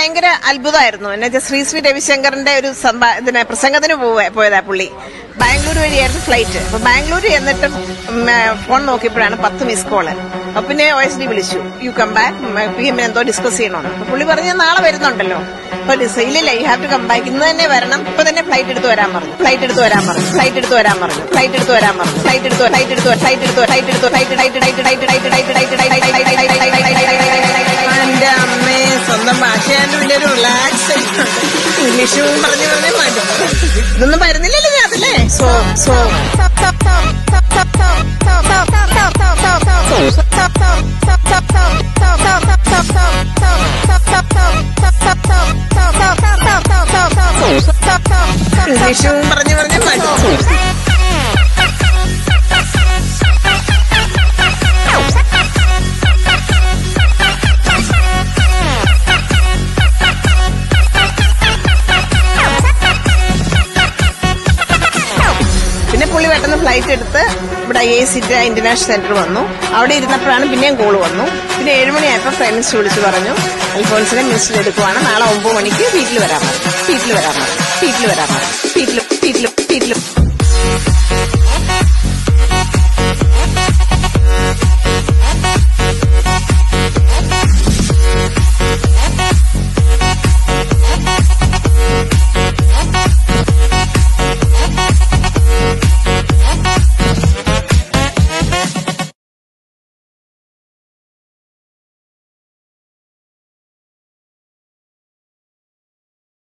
ഭയങ്കര അത്ഭുതമായിരുന്നു എന്നെ ശ്രീ ശ്രീ രവിശങ്കറിന്റെ ഒരു സംഭാ- ഇതിനെ പ്രസംഗത്തിന് പോയതാ പുള്ളി ബാംഗ്ലൂർ വഴിയായിരുന്നു ഫ്ലൈറ്റ് അപ്പൊ ബാംഗ്ലൂർ എന്നിട്ട് ഫോൺ നോക്കിയപ്പോഴാണ് പത്ത് മിസ് കോൾ അപ്പൊ പിന്നെ ഒ എസ് ഡി വിളിച്ചു you come back P M എന്തോ ഡിസ്കസ് ചെയ്യണമെന്ന് അപ്പൊ പുള്ളി പറഞ്ഞു നാളെ വരുന്നുണ്ടല്ലോ അപ്പൊ ഇല്ലില്ല you have to come back ഇന്ന് തന്നെ വരണം ഇപ്പൊ തന്നെ ഫ്ലൈറ്റ് എടുത്ത് വരാൻ പറഞ്ഞു ഫ്ലൈറ്റ് എടുത്ത് വരാൻ പറഞ്ഞു ഫ്ലൈറ്റ് എടുത്ത് വരാൻ പറഞ്ഞു ഫ്ലൈറ്റ് എടുത്ത് വരാൻ പറഞ്ഞു ഫ്ലൈറ്റ് എടുത്ത് ഫ്ലൈറ്റ് എടുത്ത് ഫ്ലൈറ്റ് എടുത്ത് ഫ്ലൈറ്റ് എടുത്ത് flight flight flight flight flight എന്റെ അമ്മേ ഭാഷയാണ്ട് വലിയ ഒരു റിലാക്സ് ഇംഗ്ലീഷ് പറഞ്ഞു പറഞ്ഞേ മാറ്റും ഇതൊന്നും വരുന്നില്ലല്ലോ ഞാൻ അതല്ലേ സോ സോ ഇംഗ്ലീഷും പറഞ്ഞു പറഞ്ഞ് പുള്ളി പെട്ടെന്ന് ഫ്ലൈറ്റ് എടുത്ത് ഇവിടെ എ സിറ്റ ഇന്റർനാഷണൽ സെന്റർ വന്നു. അവിടെ ഇരുന്നപ്പോഴാണ് പിന്നെയും കോൾ വന്നു. പിന്നെ ഏഴുമണിയായപ്പോൾ ഫ്രണ്ട്സ് വിളിച്ചു പറഞ്ഞു അൽഫോൺസിനെ മിനിസ്റ്റർ എടുക്കുവാണ്. നാളെ ഒമ്പത് മണിക്ക് വീട്ടിൽ വരാൻ പറഞ്ഞു. വീട്ടിൽ വരാൻ പറഞ്ഞു. വീട്ടിൽ വരാൻ പറഞ്ഞു. വീട്ടിൽ വീട്ടിൽ വീട്ടിൽ